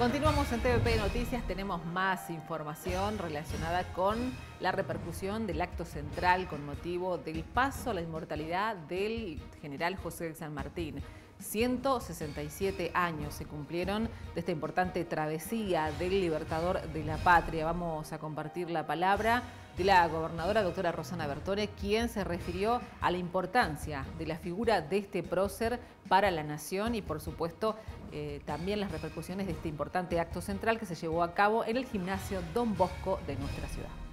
Continuamos en TVP Noticias, tenemos más información relacionada con la repercusión del acto central con motivo del paso a la inmortalidad del general José de San Martín. 167 años se cumplieron de esta importante travesía del libertador de la patria. Vamos a compartir la palabra de la gobernadora doctora Rosana Bertone, quien se refirió a la importancia de la figura de este prócer para la nación y por supuesto eh, también las repercusiones de este importante acto central que se llevó a cabo en el gimnasio Don Bosco de nuestra ciudad.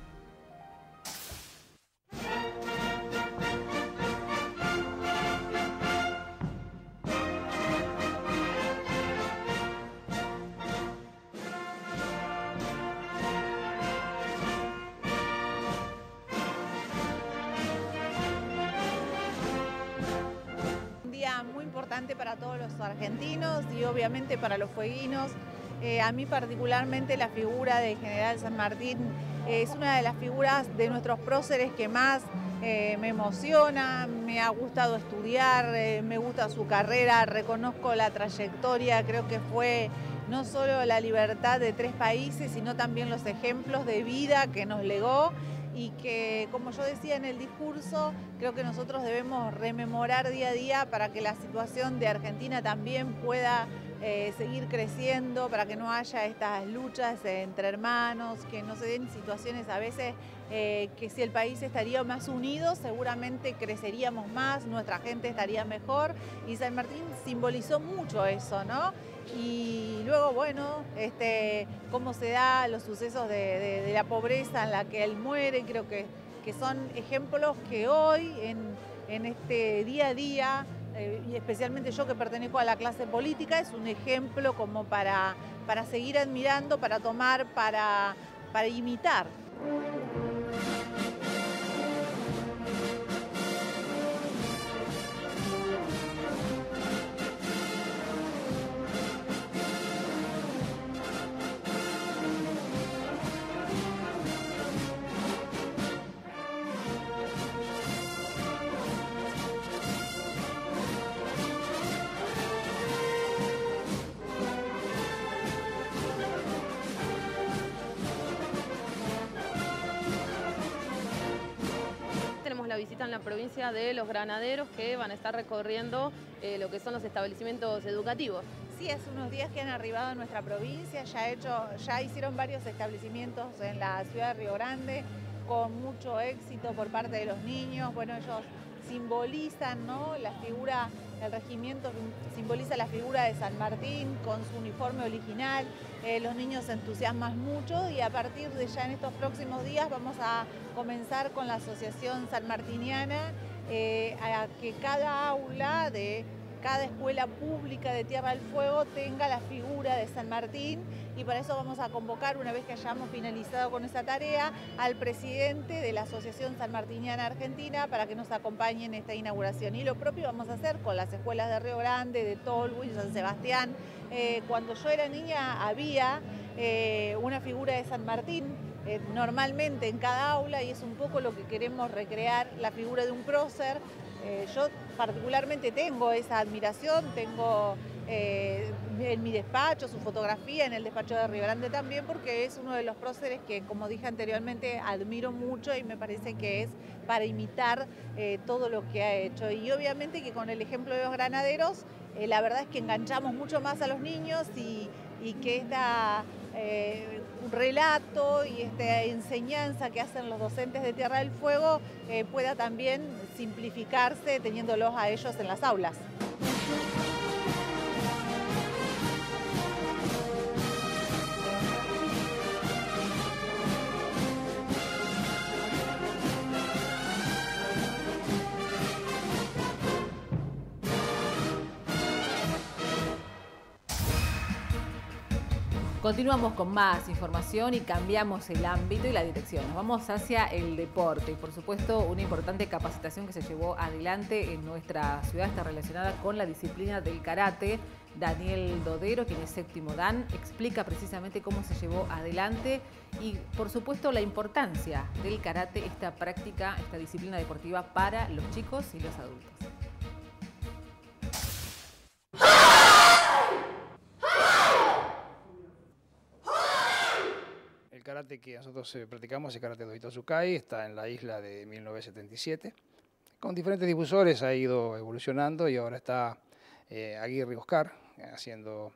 Para los fueguinos. Eh, a mí particularmente la figura de General San Martín es una de las figuras de nuestros próceres que más eh, me emociona, me ha gustado estudiar, eh, me gusta su carrera, reconozco la trayectoria, creo que fue no solo la libertad de tres países, sino también los ejemplos de vida que nos legó y que, como yo decía en el discurso, creo que nosotros debemos rememorar día a día para que la situación de Argentina también pueda eh, seguir creciendo, para que no haya estas luchas entre hermanos, que no se den situaciones a veces eh, que si el país estaría más unido, seguramente creceríamos más, nuestra gente estaría mejor y San Martín simbolizó mucho eso, ¿no? Y luego, bueno, este, cómo se da los sucesos de, la pobreza en la que él muere, creo que, que son ejemplos que hoy, en, este día a día, eh, y especialmente yo que pertenezco a la clase política, es un ejemplo como para, para seguir admirando, para tomar, para, para imitar. En la provincia de los granaderos que van a estar recorriendo eh, lo que son los establecimientos educativos. Sí, hace unos días que han arribado a nuestra provincia, ya, hecho, ya hicieron varios establecimientos en la ciudad de Río Grande con mucho éxito por parte de los niños. Bueno, ellos simbolizan ¿no? la figura, el regimiento simboliza la figura de San Martín con su uniforme original, eh, los niños se entusiasman mucho y a partir de ya en estos próximos días vamos a comenzar con la Asociación San Martiniana eh, a que cada aula de cada escuela pública de Tierra del Fuego tenga la figura de San Martín y para eso vamos a convocar, una vez que hayamos finalizado con esa tarea, al presidente de la Asociación San Martiniana Argentina para que nos acompañe en esta inauguración. Y lo propio vamos a hacer con las escuelas de Río Grande, de Tolwyn, San Sebastián. Eh, cuando yo era niña había eh, una figura de San Martín eh, normalmente en cada aula y es un poco lo que queremos recrear, la figura de un prócer. yo particularmente tengo esa admiración, tengo eh, en mi despacho, su fotografía en el despacho de Río Grande también, porque es uno de los próceres que, como dije anteriormente, admiro mucho y me parece que es para imitar eh, todo lo que ha hecho. Y obviamente que con el ejemplo de los granaderos, eh, la verdad es que enganchamos mucho más a los niños y, que esta relato y esta enseñanza que hacen los docentes de Tierra del Fuego pueda también simplificarse teniéndolos a ellos en las aulas. Continuamos con más información y cambiamos el ámbito y la dirección. Nos vamos hacia el deporte y por supuesto una importante capacitación que se llevó adelante en nuestra ciudad está relacionada con la disciplina del karate. Daniel Dodero, quien es séptimo Dan, explica precisamente cómo se llevó adelante y por supuesto la importancia del karate, esta práctica, esta disciplina deportiva para los chicos y los adultos. Karate que nosotros eh, practicamos es karate Doito Tsukai, está en la isla de 1977. Con diferentes difusores ha ido evolucionando y ahora está eh, Aguirre Oscar haciendo,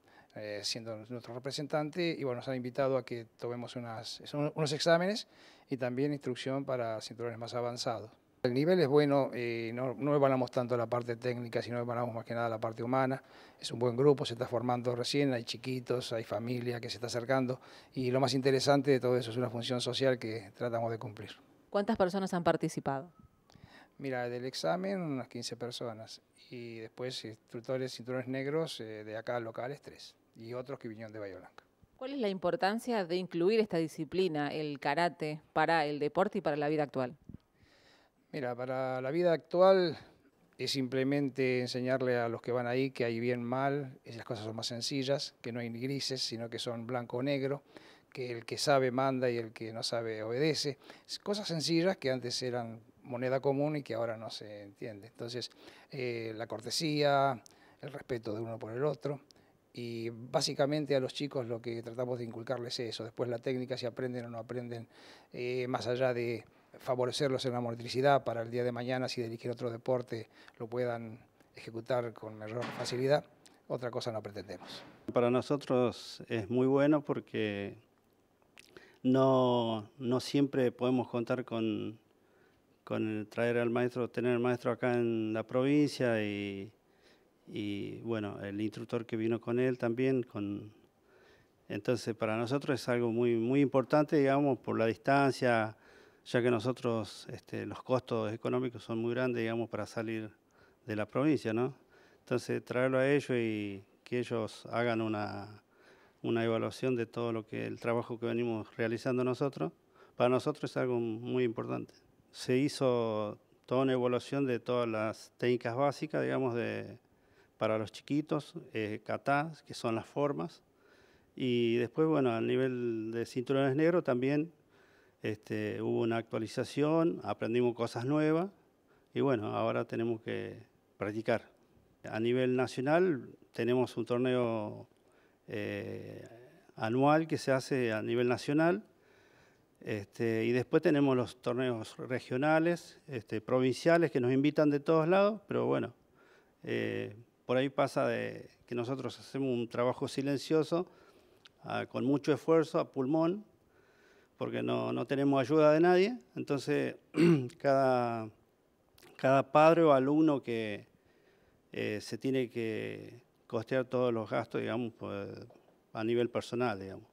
siendo nuestro representante y bueno, nos han invitado a que tomemos unas, unos exámenes y también instrucción para cinturones más avanzados. El nivel es bueno, eh, no, no evaluamos tanto la parte técnica, sino evaluamos más que nada la parte humana. Es un buen grupo, se está formando recién, hay chiquitos, hay familia que se está acercando y lo más interesante de todo eso es una función social que tratamos de cumplir. ¿Cuántas personas han participado? Mira, del examen unas 15 personas y después instructores cinturones negros eh, de acá locales tres y otros que vinieron de Bahía Blanca. ¿Cuál es la importancia de incluir esta disciplina, el karate, para el deporte y para la vida actual? Mira, para la vida actual es simplemente enseñarle a los que van ahí que hay bien mal, esas cosas son más sencillas, que no hay grises, sino que son blanco o negro, que el que sabe manda y el que no sabe obedece. Cosas sencillas que antes eran moneda común y que ahora no se entiende. Entonces, eh, la cortesía, el respeto de uno por el otro. Y básicamente a los chicos lo que tratamos de inculcarles es eso. Después la técnica, si aprenden o no aprenden, eh, más allá de favorecerlos en la motricidad para el día de mañana, si dirigir otro deporte, lo puedan ejecutar con mayor facilidad. Otra cosa no pretendemos. Para nosotros es muy bueno porque no, no siempre podemos contar con, con traer al maestro, tener al maestro acá en la provincia y, y bueno, el instructor que vino con él también, con, entonces para nosotros es algo muy, muy importante, digamos, por la distancia, ya que nosotros este, los costos económicos son muy grandes, digamos, para salir de la provincia, ¿no? Entonces, traerlo a ellos y que ellos hagan una, una evaluación de todo lo que el trabajo que venimos realizando nosotros, para nosotros es algo muy importante. Se hizo toda una evaluación de todas las técnicas básicas, digamos, de, para los chiquitos, eh, que son las formas, y después, bueno, a nivel de cinturones negros también este, hubo una actualización, aprendimos cosas nuevas y bueno, ahora tenemos que practicar. A nivel nacional tenemos un torneo eh, anual que se hace a nivel nacional este, y después tenemos los torneos regionales, este, provinciales que nos invitan de todos lados, pero bueno, eh, por ahí pasa de que nosotros hacemos un trabajo silencioso, ah, con mucho esfuerzo, a pulmón, porque no, tenemos ayuda de nadie. Entonces, cada, cada padre o alumno que eh, se tiene que costear todos los gastos, digamos, a nivel personal, digamos.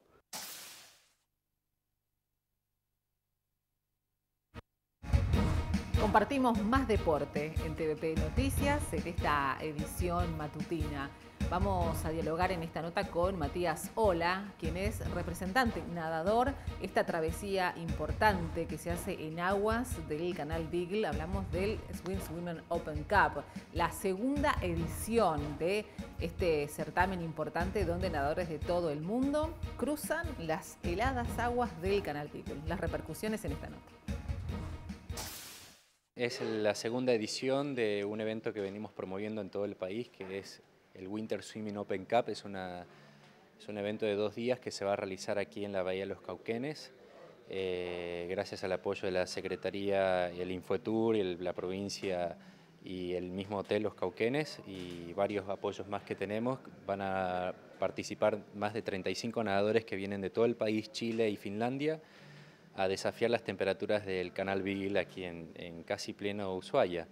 Compartimos más deporte en TVP Noticias en esta edición matutina. Vamos a dialogar en esta nota con Matías Ola, quien es representante nadador. Esta travesía importante que se hace en aguas del canal Beagle, hablamos del Swings Women Open Cup, la segunda edición de este certamen importante donde nadadores de todo el mundo cruzan las heladas aguas del canal Beagle. Las repercusiones en esta nota. Es la segunda edición de un evento que venimos promoviendo en todo el país, que es el Winter Swimming Open Cup es, una, es un evento de dos días que se va a realizar aquí en la Bahía de los Cauquenes, eh, gracias al apoyo de la Secretaría, el Infotour, el, la provincia y el mismo hotel Los Cauquenes y varios apoyos más que tenemos. Van a participar más de 35 nadadores que vienen de todo el país, Chile y Finlandia, a desafiar las temperaturas del canal Beagle aquí en, en casi pleno Ushuaia.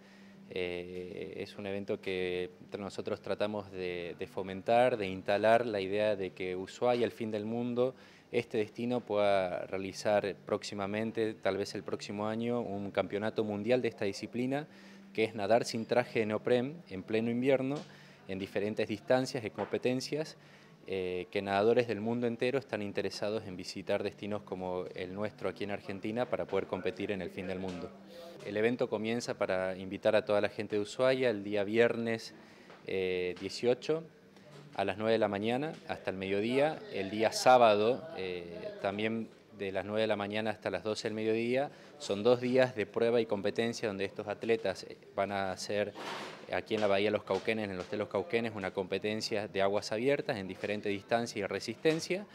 Eh, es un evento que nosotros tratamos de, fomentar, de instalar la idea de que Ushuaia, el fin del mundo, este destino pueda realizar próximamente, tal vez el próximo año, un campeonato mundial de esta disciplina, que es nadar sin traje de neopren en pleno invierno, en diferentes distancias y competencias, eh, que nadadores del mundo entero están interesados en visitar destinos como el nuestro aquí en Argentina para poder competir en el fin del mundo. El evento comienza para invitar a toda la gente de Ushuaia el día viernes 18 eh, a las 9 de la mañana hasta el mediodía, el día sábado eh, también de las 9 de la mañana hasta las 12 del mediodía. Son dos días de prueba y competencia donde estos atletas van a hacer aquí en la Bahía Los Cauquenes, en el Hotel Los Cauquenes, una competencia de aguas abiertas en diferentes distancias y resistencia.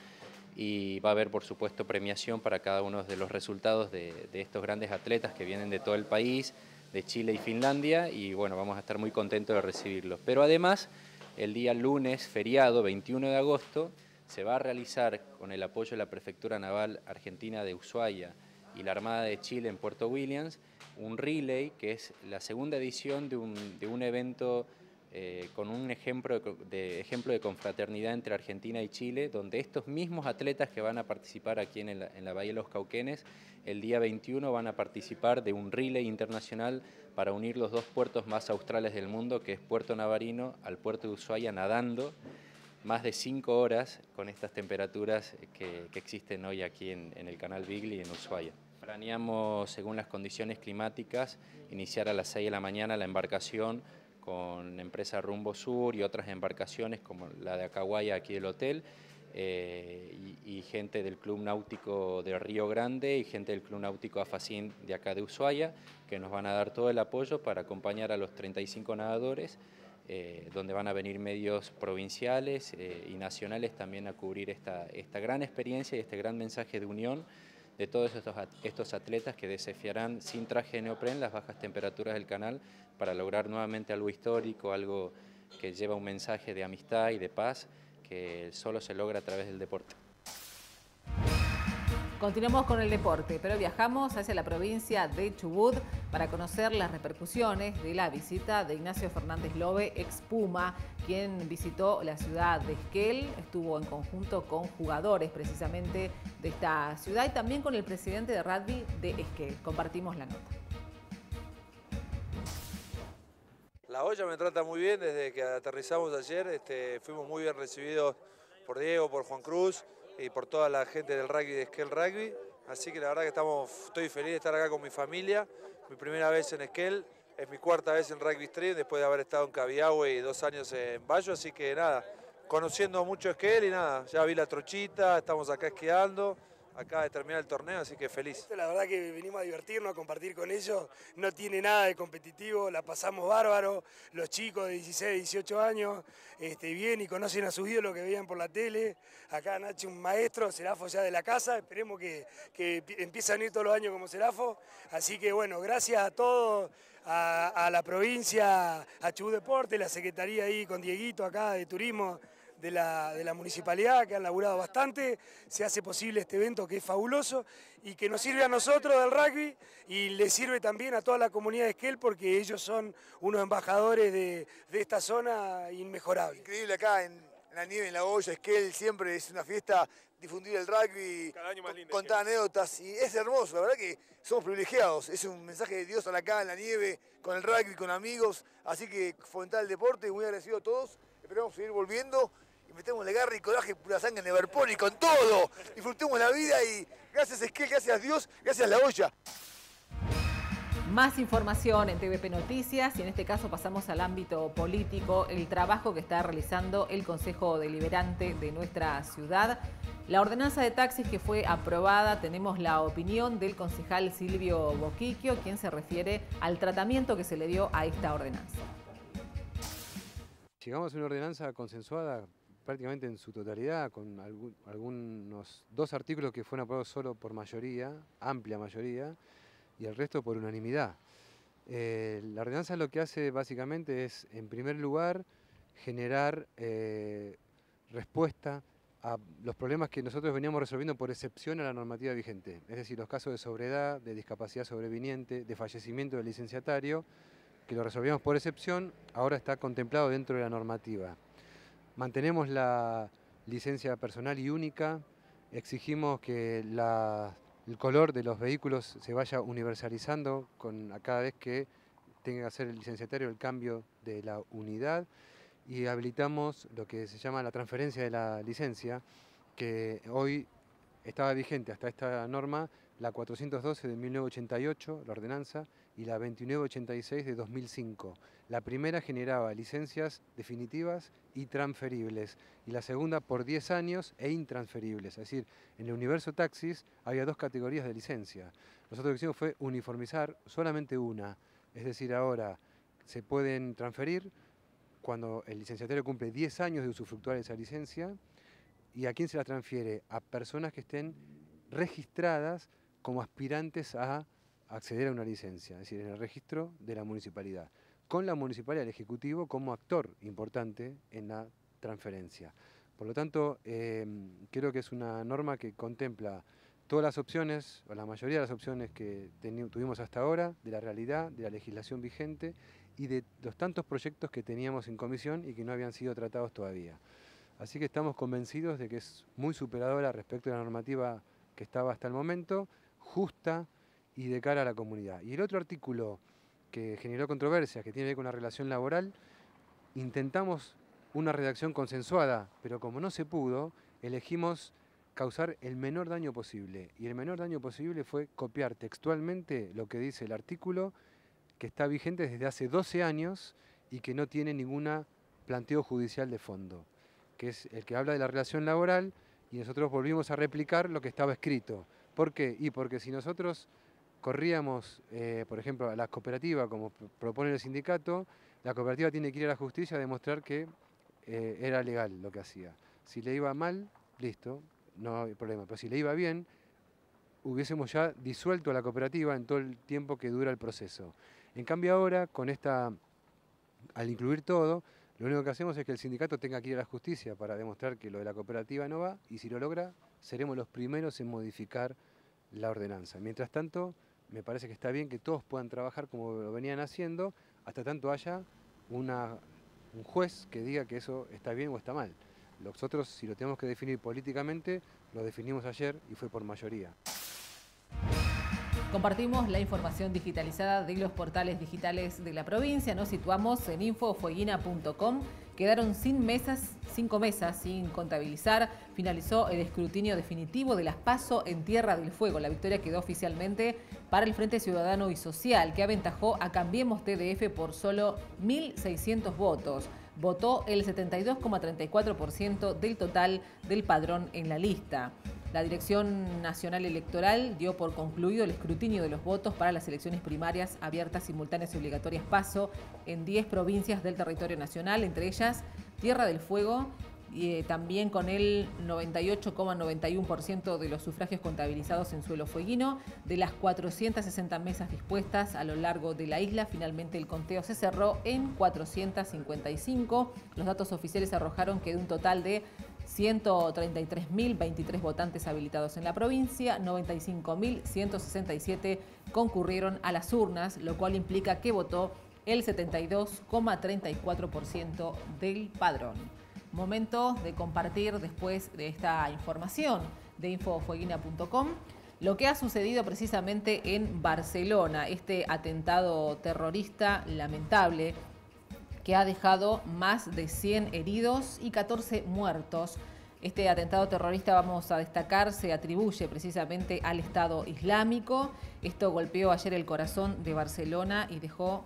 y va a haber por supuesto premiación para cada uno de los resultados de, estos grandes atletas que vienen de todo el país, de Chile y Finlandia y bueno, vamos a estar muy contentos de recibirlos. Pero además, el día lunes, feriado 21 de agosto, se va a realizar con el apoyo de la Prefectura Naval Argentina de Ushuaia y la Armada de Chile en Puerto Williams, un relay que es la segunda edición de un, evento eh, con un ejemplo de, ejemplo de confraternidad entre Argentina y Chile, donde estos mismos atletas que van a participar aquí en, la Bahía de los Cauquenes, el día 21 van a participar de un relay internacional para unir los dos puertos más australes del mundo, que es Puerto Navarino al puerto de Ushuaia, nadando más de cinco horas con estas temperaturas que, existen hoy aquí en, el canal Bigli en Ushuaia. Planeamos, según las condiciones climáticas, iniciar a las 6 de la mañana la embarcación con empresa Rumbo Sur y otras embarcaciones como la de Acahuaya aquí del hotel, eh, y, gente del Club Náutico de Río Grande y gente del Club Náutico Afacín de acá de Ushuaia, que nos van a dar todo el apoyo para acompañar a los 35 nadadores, eh, donde van a venir medios provinciales eh, y nacionales también a cubrir esta, esta gran experiencia y este gran mensaje de unión de todos estos, estos atletas que desafiarán sin traje de neopren las bajas temperaturas del canal para lograr nuevamente algo histórico, algo que lleva un mensaje de amistad y de paz que solo se logra a través del deporte. Continuamos con el deporte, pero viajamos hacia la provincia de Chubut para conocer las repercusiones de la visita de Ignacio Fernández Lobe, ex Puma, quien visitó la ciudad de Esquel, estuvo en conjunto con jugadores precisamente de esta ciudad y también con el presidente de rugby de Esquel. Compartimos la nota. La olla me trata muy bien desde que aterrizamos ayer, este, fuimos muy bien recibidos por Diego, por Juan Cruz y por toda la gente del rugby de Esquel Rugby. Así que la verdad que estamos, estoy feliz de estar acá con mi familia. Mi primera vez en Esquel, es mi cuarta vez en Rugby Stream después de haber estado en Cabiahue y dos años en Bayo. Así que nada, conociendo mucho Esquel y nada, ya vi la trochita, estamos acá esquiando acaba de terminar el torneo, así que feliz. La verdad que venimos a divertirnos, a compartir con ellos. No tiene nada de competitivo, la pasamos bárbaro. Los chicos de 16, 18 años este, bien y conocen a sus ídolos que veían por la tele. Acá Nacho, un maestro, Serafo ya de la casa. Esperemos que, que a ir todos los años como Serafo. Así que bueno, gracias a todos. A, la provincia, a Chubut Deporte, la Secretaría ahí con Dieguito acá de Turismo, de la, municipalidad, que han laburado bastante, se hace posible este evento que es fabuloso y que nos sirve a nosotros del rugby y le sirve también a toda la comunidad de Esquel porque ellos son unos embajadores de, esta zona inmejorable. Increíble acá en, la nieve, en la olla, Esquel siempre es una fiesta difundir el rugby, contar anécdotas y es hermoso, la verdad que somos privilegiados, es un mensaje de Dios acá en la nieve, con el rugby, con amigos, así que fomentar el deporte, muy agradecido a todos, esperamos seguir volviendo y metemos la garra y coraje, pura sangre en Everpol y con todo. Disfrutemos la vida y gracias Esquel, gracias Dios, gracias La Olla. Más información en TVP Noticias y en este caso pasamos al ámbito político, el trabajo que está realizando el Consejo Deliberante de nuestra ciudad. La ordenanza de taxis que fue aprobada, tenemos la opinión del concejal Silvio Boquiquio, quien se refiere al tratamiento que se le dio a esta ordenanza. Llegamos a una ordenanza consensuada prácticamente en su totalidad, con algunos dos artículos que fueron aprobados solo por mayoría, amplia mayoría, y el resto por unanimidad. Eh, la ordenanza lo que hace básicamente es, en primer lugar, generar eh, respuesta a los problemas que nosotros veníamos resolviendo por excepción a la normativa vigente, es decir, los casos de sobriedad, de discapacidad sobreviniente, de fallecimiento del licenciatario, que lo resolvíamos por excepción, ahora está contemplado dentro de la normativa. Mantenemos la licencia personal y única, exigimos que el color de los vehículos se vaya universalizando con, a cada vez que tenga que hacer el licenciatario el cambio de la unidad y habilitamos lo que se llama la transferencia de la licencia, que hoy estaba vigente hasta esta norma, la 412 de 1988, la ordenanza, y la 2986 de 2005. La primera generaba licencias definitivas y transferibles y la segunda por 10 años e intransferibles. Es decir, en el universo taxis había dos categorías de licencia. Nosotros lo que hicimos fue uniformizar solamente una. Es decir, ahora se pueden transferir cuando el licenciatario cumple 10 años de usufructuar esa licencia ¿Y a quién se las transfiere? A personas que estén registradas como aspirantes a acceder a una licencia, es decir, en el registro de la municipalidad, con la municipalidad, el Ejecutivo, como actor importante en la transferencia. Por lo tanto, em, creo que es una norma que contempla todas las opciones, o la mayoría de las opciones que tuvimos hasta ahora, de la realidad, de la legislación vigente y de los tantos proyectos que teníamos en comisión y que no habían sido tratados todavía. Así que estamos convencidos de que es muy superadora respecto a la normativa que estaba hasta el momento, justa y de cara a la comunidad. Y el otro artículo que generó controversia, que tiene que ver con la relación laboral, intentamos una redacción consensuada, pero como no se pudo, elegimos causar el menor daño posible. Y el menor daño posible fue copiar textualmente lo que dice el artículo que está vigente desde hace 12 años y que no tiene ningún planteo judicial de fondo, que es el que habla de la relación laboral y nosotros volvimos a replicar lo que estaba escrito. ¿Por qué? Y porque si nosotros corríamos, eh, por ejemplo, a la cooperativa, como propone el sindicato, la cooperativa tiene que ir a la justicia a demostrar que eh, era legal lo que hacía. Si le iba mal, listo, no hay problema. Pero si le iba bien, hubiésemos ya disuelto a la cooperativa en todo el tiempo que dura el proceso. En cambio ahora, con esta, al incluir todo, lo único que hacemos es que el sindicato tenga que ir a la justicia para demostrar que lo de la cooperativa no va y si lo logra, seremos los primeros en modificar la ordenanza. Mientras tanto, me parece que está bien que todos puedan trabajar como lo venían haciendo, hasta tanto haya un juez que diga que eso está bien o está mal. Nosotros, si lo tenemos que definir políticamente, lo definimos ayer y fue por mayoría. Compartimos la información digitalizada de los portales digitales de la provincia. Nos situamos en infofueguina.com. Quedaron sin mesas, cinco mesas sin contabilizar. Finalizó el escrutinio definitivo de las PASO en Tierra del Fuego. La victoria quedó oficialmente para el Frente Ciudadano y Social, que aventajó a Cambiemos TDF por solo 1.600 votos votó el 72,34% del total del padrón en la lista. La Dirección Nacional Electoral dio por concluido el escrutinio de los votos para las elecciones primarias abiertas, simultáneas y obligatorias paso en 10 provincias del territorio nacional, entre ellas Tierra del Fuego, eh, también con el 98,91% de los sufragios contabilizados en suelo fueguino. De las 460 mesas dispuestas a lo largo de la isla, finalmente el conteo se cerró en 455. Los datos oficiales arrojaron que de un total de 133.023 votantes habilitados en la provincia, 95.167 concurrieron a las urnas, lo cual implica que votó el 72,34% del padrón. Momento de compartir después de esta información de infofueguina.com lo que ha sucedido precisamente en Barcelona, este atentado terrorista lamentable que ha dejado más de 100 heridos y 14 muertos. Este atentado terrorista, vamos a destacar, se atribuye precisamente al Estado Islámico. Esto golpeó ayer el corazón de Barcelona y dejó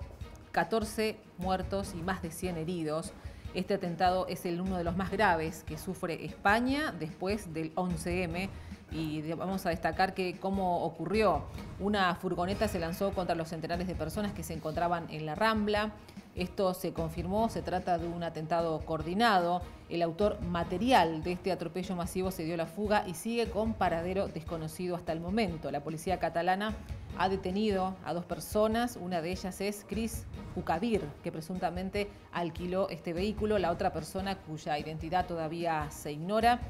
14 muertos y más de 100 heridos. Este atentado es el uno de los más graves que sufre España después del 11M y vamos a destacar que cómo ocurrió. Una furgoneta se lanzó contra los centenares de personas que se encontraban en la Rambla. Esto se confirmó, se trata de un atentado coordinado. El autor material de este atropello masivo se dio la fuga y sigue con paradero desconocido hasta el momento. La policía catalana ha detenido a dos personas, una de ellas es Chris Ucabir, que presuntamente alquiló este vehículo. La otra persona, cuya identidad todavía se ignora,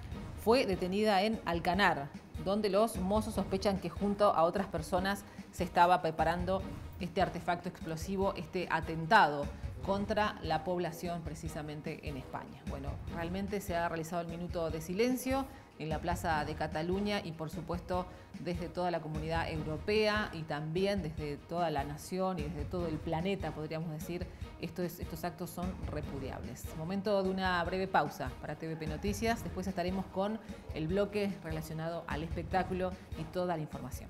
fue detenida en Alcanar, donde los mozos sospechan que junto a otras personas se estaba preparando este artefacto explosivo, este atentado contra la población precisamente en España. Bueno, realmente se ha realizado el minuto de silencio en la Plaza de Cataluña y por supuesto desde toda la comunidad europea y también desde toda la nación y desde todo el planeta, podríamos decir, estos, estos actos son repudiables. Momento de una breve pausa para TVP Noticias, después estaremos con el bloque relacionado al espectáculo y toda la información.